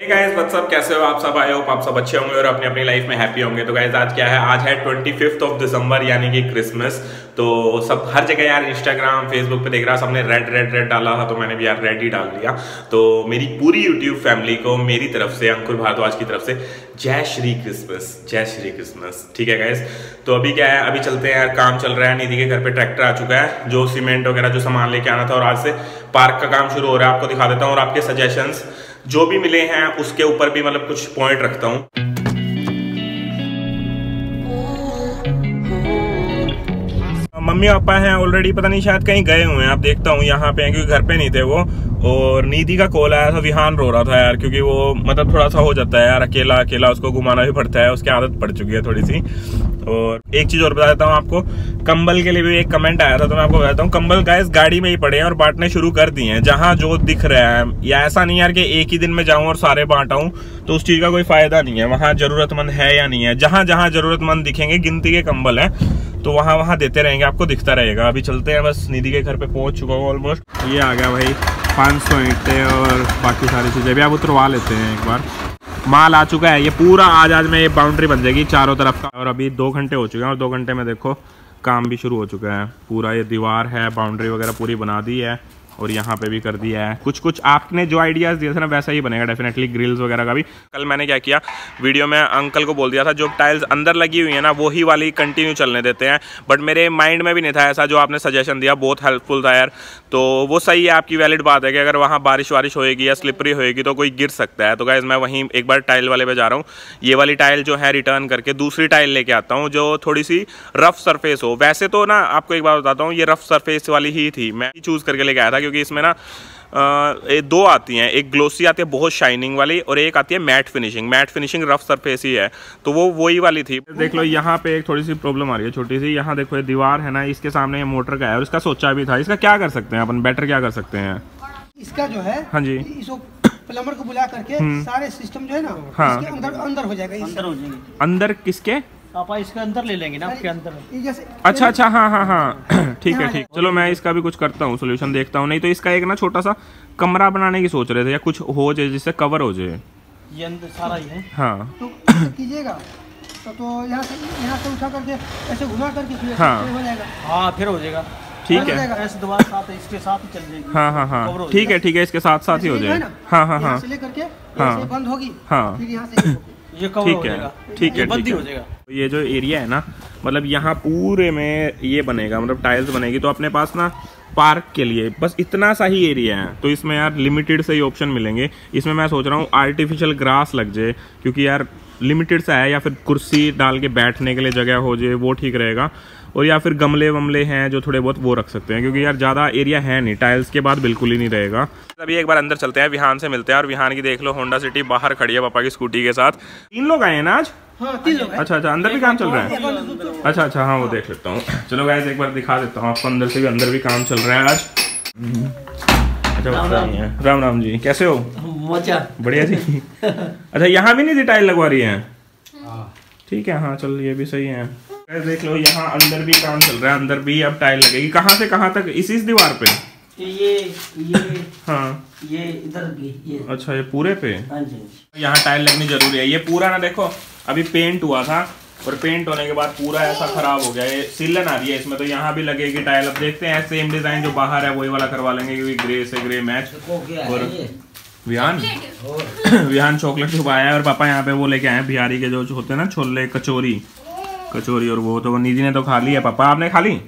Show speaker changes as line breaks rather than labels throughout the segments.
Hey guys, what's up? कैसे हो? आप सब आए हो आप सब अच्छे होंगे और अपनी अपनी लाइफ में हैप्पी होंगे। तो गाइज़ आज क्या है? आज है ट्वेंटी फिफ्थ ऑफ़ दिसंबर यानी कि क्रिसमस तो सब हर जगह यार इंस्टाग्राम फेसबुक पे देख रहा सबने रेड रेड रेड डाला था तो मैंने भी यार रेड ही डाल दिया। तो मेरी पूरी यूट्यूब फैमिली को मेरी तरफ़ से अंकुर भारद्वाज की तरफ़ से जय श्री क्रिसमस जय श्री क्रिसमस ठीक है गाइज़ तो अभी क्या है? अभी चलते हैं यार काम चल रहा है निधि के घर पे ट्रैक्टर आ चुका है जो सीमेंट वगैरह जो सामान लेके आना था और आज से पार्क का काम शुरू हो रहा है। आपको दिखा देता हूँ और आपके सजेशंस जो भी मिले हैं, उसके ऊपर भी मतलब कुछ पॉइंट रखता हूँ। मम्मी पापा हैं ऑलरेडी पता नहीं शायद कहीं गए हुए हैं, आप देखता हूँ, यहाँ पे क्योंकि घर पे नहीं थे वो। और निधि का कॉल आया था, विहान रो रहा था यार, क्योंकि वो मतलब थोड़ा सा हो जाता है यार, अकेला अकेला उसको घुमाना भी पड़ता है, उसकी आदत पड़ चुकी है थोड़ी सी और एक चीज़ और बता देता हूँ आपको, कंबल के लिए भी एक कमेंट आया था तो मैं आपको बताता हूँ, कंबल गाइस गाड़ी में ही पड़े हैं और बांटने शुरू कर दिए हैं, जहाँ जो दिख रहा है। या ऐसा नहीं यार कि एक ही दिन में जाऊँ और सारे बांटाऊँ तो उस चीज़ का कोई फ़ायदा नहीं है, वहाँ जरूरतमंद है या नहीं है। जहाँ जहाँ जरूरतमंद दिखेंगे, गिनती के कंबल है तो वहाँ वहाँ देते रहेंगे, आपको दिखता रहेगा। अभी चलते हैं, बस निधि के घर पे पहुँच चुका हूँ ऑलमोस्ट ये आ गया भाई सौ ईंटे और बाकी सारी चीज़ें। भी आप उतरवा लेते हैं एक बार। माल आ चुका है, ये पूरा आज आज में ये बाउंड्री बन जाएगी चारों तरफ़ का। और अभी दो घंटे हो चुके हैं और दो घंटे में देखो, काम भी शुरू हो चुका है। पूरा ये दीवार है बाउंड्री वगैरह पूरी बना दी है। और यहाँ पे भी कर दिया है। कुछ कुछ आपने जो आइडियाज़ दिए थे ना, वैसा ही बनेगा डेफिनेटली ग्रिल्स वगैरह का भी। कल मैंने क्या किया वीडियो में अंकल को बोल दिया था, जो टाइल्स अंदर लगी हुई है ना, वही वाली कंटिन्यू चलने देते हैं। बट मेरे माइंड में भी नहीं था ऐसा जो आपने सजेशन दिया, बहुत हेल्पफुल था यार। तो वो सही है, आपकी वैलिड बात है कि अगर वहाँ बारिश वारिश होएगी या स्लिपरी होएगी तो कोई गिर सकता है। तो गाइज़ मैं वहीं एक बार टाइल वाले पे जा रहा हूँ। ये वाली टाइल जो है रिटर्न करके दूसरी टाइल लेके आता हूँ, जो थोड़ी सी रफ सरफेस हो। वैसे तो ना, आपको एक बार बताता हूँ, ये रफ सरफेस वाली ही थी। मैं चूज़ करके लेके आया था क्योंकि इसमें ना ए, दो आती हैं। एक ग्लोसी आती है बहुत शाइनिंग वाली और एक आती है matte finishing matte finishing rough surface ही है। तो वो वही वाली थी। देख लो यहाँ पे एक थोड़ी सी प्रॉब्लम आ रही है छोटी सी। यहाँ देखो ये दीवार है ना इसके सामने ये मोटर का है और इसका सोचा भी था। इसका क्या कर सकते हैं अपन? बेटर क्या कर सकते हैं?
इसका जो है
हाँ जी।
प्लम्बर को बुला करके सारे सिस्टम जो है ना
हाँ।
अंदर अंदर हो जाएगा
अंदर हो जाएँगे।
अंदर किसके?
पापा इसके अंदर ले लेंगे ना आपके अंदर।
अच्छा अच्छा हाँ हाँ हाँ। ठीक है ठीक। चलो मैं इसका भी कुछ करता हूँ सोल्यूशन देखता हूँ। नहीं तो इसका एक ना छोटा सा कमरा बनाने की सोच रहे थे या कुछ हो जाए जिससे कवर हो जाए।
ये अंदर सारा ही है।
हाँ।
तो कीजिएगा तो तो यहाँ से यहाँ से उठा करके ऐसे घुमा करके
हाँ।
हो जाएगा।
हाँ फिर हो जाएगा।
ठीक
है
ऐसे दोबारा साथ इसके साथ ही चल जाएगी।
हाँ हाँ हाँ।
हो
ठीक है ठीक है इसके साथ साथ ही हो
ऐसे
जाए
ना,
हाँ हाँ हाँ।
लेकर के
हाँ।
बंद होगी
हाँ।
फिर यहाँ से
ये कवर
ठीक है ठीक है ठीक
हो है। जाएगा।
ये जो एरिया है ना मतलब यहाँ पूरे में ये बनेगा मतलब टाइल्स बनेगी। तो अपने पास ना पार्क के लिए बस इतना सा ही एरिया है। तो इसमें यार लिमिटेड से ही ऑप्शन मिलेंगे। इसमें मैं सोच रहा हूँ आर्टिफिशियल ग्रास लग जाए क्योंकि यार लिमिटेड सा है या फिर कुर्सी डाल के बैठने के लिए जगह हो जाए वो ठीक रहेगा। और या फिर गमले वमले हैं जो थोड़े बहुत वो रख सकते हैं क्योंकि यार ज़्यादा एरिया है नहीं टाइल्स के बाद बिल्कुल ही नहीं रहेगा। अभी एक बार अंदर चलते हैं विहान से मिलते हैं और विहान की देख लो होंडा सिटी बाहर खड़ी है पापा की स्कूटी के साथ। तीन लोग आए हैं ना आज?
हाँ हैं।
अच्छा अच्छा अंदर भी काम चल रहा है? अच्छा अच्छा हाँ वो देख लेता हूँ। चलो गाइस एक बार दिखा देता हूँ आपको अंदर से भी अंदर भी काम चल रहा है आज। अच्छा राम राम। जी कैसे हो?
मज़ा।
बढ़िया जी। अच्छा यहाँ भी नहीं थी टाइल लगवा रही है। ठीक है हाँ चल ये भी सही है। देख लो यहाँ अंदर भी काम चल रहा है अंदर भी अब टाइल लगेगी। कहाँ से कहाँ तक? इसी इस दीवार पे?
ये ये
हाँ।
ये इधर की ये।
अच्छा ये पूरे पे?
हाँ
यहाँ टाइल लगनी ज़रूरी है। ये पूरा ना देखो अभी पेंट हुआ था और पेंट होने के बाद पूरा ऐसा खराब हो गया। ये सिलन आ रही है इसमें तो यहाँ भी लगेगी टाइल। अब देखते हैं सेम डिज़ाइन जो बाहर है वही वाला करवा लेंगे क्योंकि ग्रे से ग्रे मैच और विहान? विहान चॉकलेट छुपाया है और पापा यहाँ पे वो लेके आए बिहारी के जो होते हैं ना छोले कचौरी। कचौरी और वो तो वो निधि ने तो खा ली है। पापा आपने खा ली?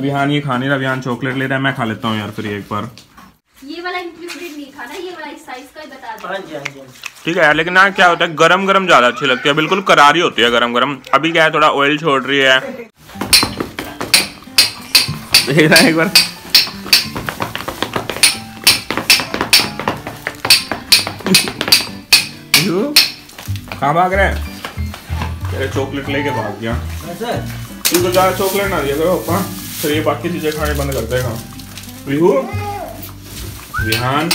विहान ये खा नहीं रहा विहान चॉकलेट ले रहा है। मैं खा लेता हूँ यार फिर एक बार।
ये वाला इंक्लूडेड नहीं खाना ये वाला इस साइज़ का ही बता दो।
हाँ जी हाँ जी
ठीक है यार लेकिन ना क्या होता है गरम गरम ज़्यादा अच्छी लगती है। बिल्कुल करारी होती है गरम गरम अभी क्या है थोड़ा ऑयल छोड़ रही है। देख रहा है एक बार। कहाँ भाग रहे हैं? तेरे चॉकलेट लेके भाग गया।
तू
तो ज़्यादा चॉकलेट ना दिया करो अपा। फिर ये बाकी चीज़ें खाने बंद कर देगा। विहू विहान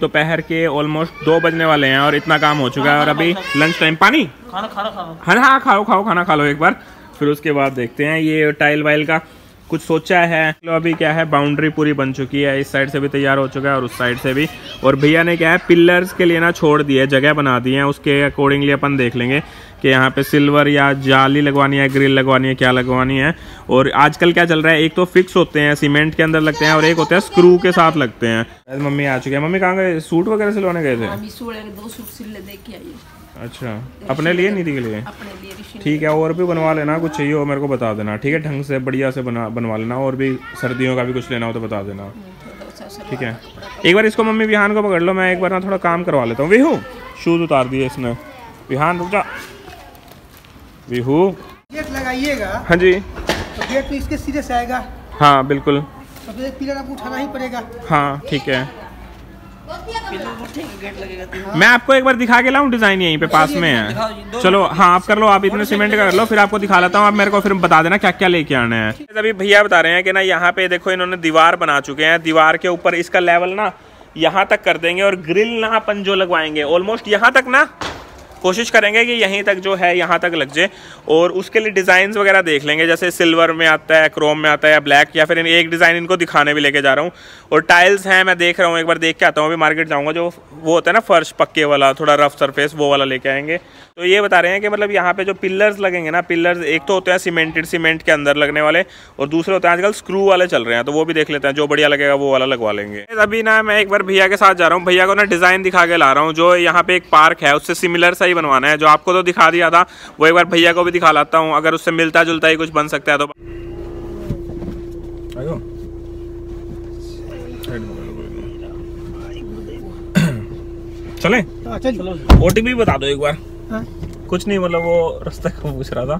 दोपहर के ऑलमोस्ट दो बजने वाले हैं और इतना काम हो चुका है और अभी लंच टाइम पानी?
खाना खाना खाना
हाँ हाँ खाओ खाओ खाना खा लो एक बार। फिर उसके बाद देखते हैं ये टाइल वाइल का। कुछ सोचा है। लो अभी क्या है बाउंड्री पूरी बन चुकी है। इस साइड से भी तैयार हो चुका है और उस साइड से भी। और भैया ने क्या है पिलर्स के लिए ना छोड़ दिए जगह बना दी है। उसके अकॉर्डिंगली अपन देख लेंगे कि यहाँ पे सिल्वर या जाली लगवानी है ग्रिल लगवानी है, क्या लगवानी है। और आजकल क्या चल रहा है, एक तो फिक्स होते हैं सीमेंट के अंदर लगते हैं और एक होते हैं स्क्रू के साथ लगते हैं। मम्मी आ चुके हैं। मम्मी कहाँ गए? सूट वगैरह सिलवाने गए थे? अच्छा। अपने लिए निधि के लिए ठीक है और भी बनवा लेना कुछ चाहिए हो मेरे को बता देना ठीक है? ढंग से बढ़िया से बना बनवा लेना और भी सर्दियों का भी कुछ लेना हो तो बता देना। ठीक है। एक बार इसको मम्मी विहान को पकड़ लो मैं एक बार ना थोड़ा काम करवा लेता हूँ। विहू शूज़ उतार दिए इसने। विहान रुक जा। विहू।
गेट लगाइएगा।
हाँ जी।
तो गेट तो इसके सीधे से आएगा।
हाँ बिल्कुल।
तो फिर एक पिलर आपको उठाना ही पड़ेगा।
हाँ ठीक है। मैं आपको एक बार दिखा के लाऊं डिज़ाइन यहीं पे पास में? है चलो हाँ आप कर लो, आप इतने सीमेंट का कर लो, फिर आपको दिखा लेता हूँ, आप मेरे को फिर बता देना क्या क्या लेके आना है। अभी भैया बता रहे हैं कि ना, यहाँ पे देखो इन्होंने दीवार बना चुके हैं, दीवार के ऊपर इसका लेवल ना यहाँ तक कर देंगे और ग्रिल ना पंजो लगवाएँगे ऑलमोस्ट यहाँ तक ना? कोशिश करेंगे कि यहीं तक जो है, यहाँ तक लग जाए। और उसके लिए डिज़ाइन वगैरह देख लेंगे, जैसे सिल्वर में आता है, क्रोम में आता है, या ब्लैक, या फिर एक डिज़ाइन इनको दिखाने भी लेके जा रहा हूँ। और टाइल्स हैं, मैं देख रहा हूँ, एक बार देख के आता हूँ, अभी मार्केट जाऊँगा, जो वो होता है ना, फर्श पक्के वाला, थोड़ा रफ सरफेस, वो वाला लेके आएँगे। तो ये बता रहे हैं कि मतलब यहाँ पे जो पिलर्स लगेंगे ना, पिलर्स, एक तो होते हैं सीमेंटेड सीमेंट के अंदर लगने वाले, और दूसरे होते हैं आजकल स्क्रू वाले चल रहे हैं तो वो भी देख लेते हैं, जो बढ़िया लगेगा, वो वाला लगवा लेंगे। अभी ना मैं एक बार भैया के साथ जा रहा हूँ, भैया को ना डिज़ाइन दिखा के ला रहा हूँ, जो यहाँ पे एक पार्क है, उससे सिमिलर सा ही बनवाना है। जो आपको तो दिखा दिया था वो एक बार भैया को भी दिखा लाता हूँ। अगर उससे मिलता जुलता ही कुछ बन सकता है तो। चले?
हाँ, चलिए।
ओटीपी बता दो एक बार।
हाँ।
कुछ नहीं मतलब वो रास्ते का पूछ रहा था।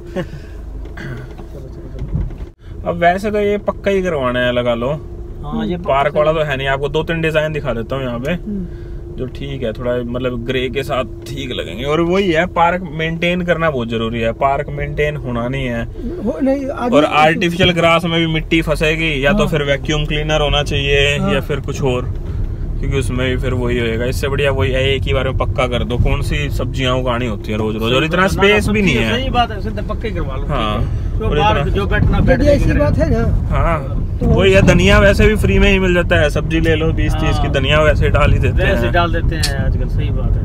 अब वैसे तो ये पक्का ही करवाना है लगा लो।
हाँ ये
पार्क वाला तो है नहीं आपको दो तीन डिज़ाइन दिखा देता हूँ यहाँ पे। जो ठीक है थोड़ा मतलब ग्रे के साथ ठीक लगेंगे। और वही है पार्क मेंटेन करना बहुत ज़रूरी है। पार्क मेंटेन होना नहीं है।
हो नहीं
और आर्टिफिशियल ग्रास में भी मिट्टी फंसेगी या हाँ। तो फिर वैक्यूम क्लीनर होना चाहिए हाँ। या फिर कुछ और क्योंकि उसमें भी फिर वही होएगा। इससे बढ़िया वही है एक ही बार में पक्का कर दो। कौन सी सब्ज़ियाँ उगानी होती है रोज रोज और इतना स्पेस भी नहीं है।
सही बात है पक्के करवा लो।
हाँ।
जो बैठना बैठ
बात है ना।
हाँ। वही है धनिया वैसे भी फ्री में ही मिल जाता है सब्ज़ी ले लो बीस तीस की
हाँ।
धनिया वैसे डाल ही देते
वैसे
हैं।
डाल देते हैं आजकल सही बात है।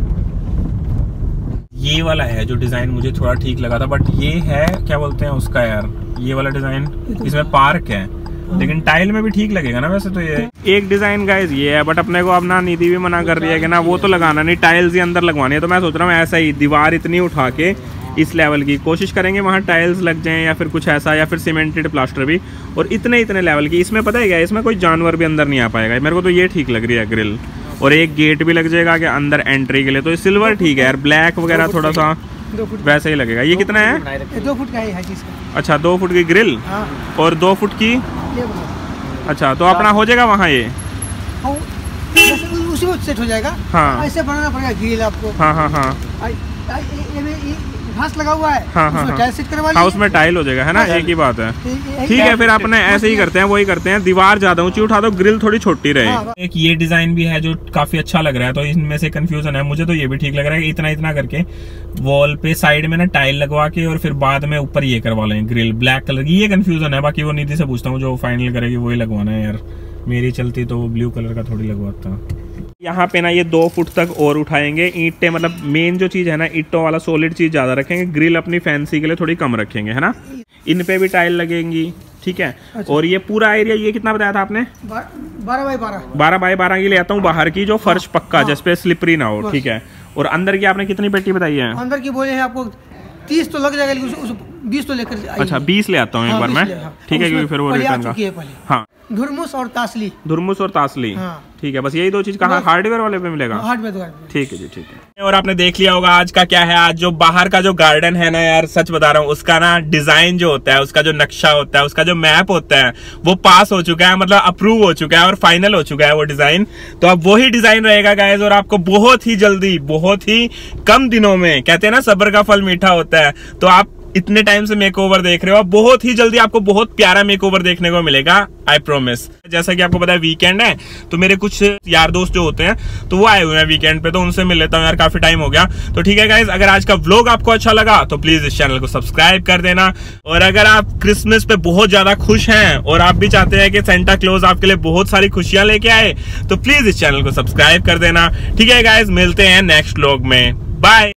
ये वाला है जो डिज़ाइन मुझे थोड़ा ठीक लगा था बट ये है क्या बोलते हैं उसका यार ये वाला डिज़ाइन इसमें पार्क है लेकिन टाइल में भी ठीक लगेगा ना वैसे तो ये। एक डिज़ाइन गाइज़ ये है बट अपने को अपना निधि भी मना कर रही है कि ना वो तो लगाना नहीं टाइल्स ही अंदर लगवानी है तो मैं सोच रहा हूँ ऐसा ही दीवार इतनी उठा के इस लेवल की। कोशिश करेंगे वहाँ टाइल्स लग जाएँ या फिर कुछ ऐसा या फिर सीमेंटेड प्लास्टर भी। और इतने इतने लेवल की। इसमें पता है क्या? इसमें कोई जानवर भी अंदर नहीं आ पाएगा। मेरे को तो ये ठीक लग रही है ग्रिल और एक गेट भी लग जाएगा कि अंदर एंट्री के लिए। तो सिल्वर ठीक है यार। ब्लैक वगैरह थोड़ा सा
दो फुट
वैसे ही लगेगा। ये कितना है?
दो फुट का है
अच्छा दो फुट की ग्रिल
हाँ।
और दो फुट की? अच्छा तो अपना हो जाएगा वहाँ ये?
हाँ, उसी में सेट हो जाएगा।
हाँ।
ऐसे बनाना पड़ेगा ग्रिल आपको।
हाँ हाँ हाँ।
घास लगा हुआ है।
हाँ, हाँ,
उसमें
हाँ।
टाइल सेट करवा
हाँ। उसमें टाइल हो जाएगा है ना? एक ही बात है। ठीक है फिर अपने ऐसे ही करते हैं वही करते हैं। दीवार ज़्यादा ऊँची उठा दो ग्रिल थोड़ी छोटी रहे।
हाँ,
एक ये डिज़ाइन भी है जो काफ़ी अच्छा लग रहा है तो इनमें से कंफ्यूजन है। मुझे तो ये भी ठीक लग रहा है इतना इतना करके। वॉल पे साइड में ना टाइल लगवा के और फिर बाद में ऊपर ये करवा लें ग्रिल। ब्लैक कलर की ये कंफ्यूजन है बाकी वो निधि से पूछता हूँ जो फाइनल करेगी वही लगवाना है यार। मेरी चलती तो वो ब्लू कलर का थोड़ी लगवाता। यहाँ पे ना ये दो फुट तक और उठाएँगे। ईंटें मतलब मेन जो चीज़ है ना ईंटों वाला सॉलिड चीज़ ज़्यादा रखेंगे। ग्रिल अपनी फैंसी के लिए थोड़ी कम रखेंगे है ना? इन पे भी टाइल लगेंगी ठीक है? अच्छा। और ये पूरा एरिया ये कितना बताया था आपने?
बारह बाई बारह।
बारह बाय बारह की ले आता हूँ बाहर की जो फर्श पक्का
हाँ।
जिसपे स्लिपरी ना हो ठीक है? और अंदर की आपने कितनी पेटी बताई है?
अंदर की बोले हैं आपको तीस तो लग जाएगा लेकिन बीस तो लेकर
अच्छा बीस ले आता हूँ एक
हाँ,
बार मैं।
हाँ।
ठीक है क्योंकि फिर वो रिटर्न का।
है
हाँ।
धुरमुस और तासली।
धुरमुस और तासली।
हाँ।
ठीक है बस यही दो चीज़ कहाँ हार्डवेयर वाले पे मिलेगा?
हार्ड में दुकान
ठीक है जी ठीक है। और आपने देख लिया होगा आज का क्या है आज जो बाहर का जो गार्डन है ना यार सच बता रहा हूँ उसका ना डिज़ाइन जो होता है उसका जो नक्शा होता है उसका जो मैप होता है वो पास हो चुका है मतलब अप्रूव हो चुका है और फाइनल हो चुका है वो डिज़ाइन तो अब वही डिज़ाइन रहेगा गाइज़ और आपको बहुत ही जल्दी बहुत ही कम दिनों में कहते हैं ना सबर का फल मीठा होता है तो आप इतने टाइम से मेकओवर देख रहे हो बहुत ही जल्दी आपको बहुत प्यारा मेकओवर देखने को मिलेगा आई प्रोमिस जैसा कि आपको पता है वीकेंड है तो मेरे कुछ यार दोस्त जो होते हैं तो वो आए हुए हैं वीकेंड पे तो उनसे मिल लेता हूँ, यार काफ़ी टाइम हो गया। तो ठीक है गाइज़ अगर आज का व्लॉग आपको अच्छा लगा तो प्लीज़ इस चैनल को सब्सक्राइब कर देना। और अगर आप क्रिसमस पे बहुत ज़्यादा खुश हैं, और आप भी चाहते हैं कि सेंटा क्लोज आपके लिए बहुत सारी खुशियाँ लेके आए तो प्लीज़ इस चैनल को सब्सक्राइब कर देना। ठीक है गाइज़ मिलते हैं नेक्स्ट व्लॉग में। बाय